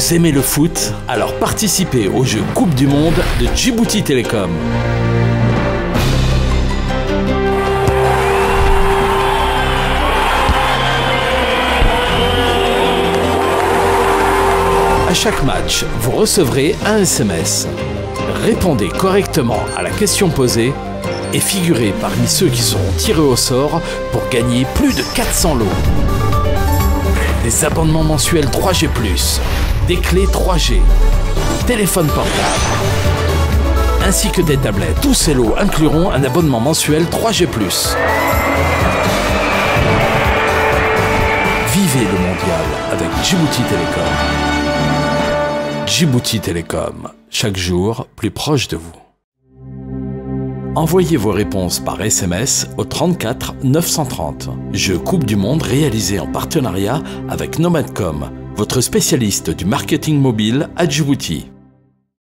Vous aimez le foot Alors participez au jeu Coupe du Monde de Djibouti Télécom. À chaque match, vous recevrez un SMS. Répondez correctement à la question posée et figurez parmi ceux qui seront tirés au sort pour gagner plus de 400 lots. Des abonnements mensuels 3G+, des clés 3G, téléphone portable, ainsi que des tablettes. Tous ces lots incluront un abonnement mensuel 3G+. Vivez le mondial avec Djibouti Télécom. Djibouti Télécom, chaque jour plus proche de vous. Envoyez vos réponses par SMS au 34 930. Jeu Coupe du Monde réalisé en partenariat avec Nomadcom, votre spécialiste du marketing mobile à Djibouti.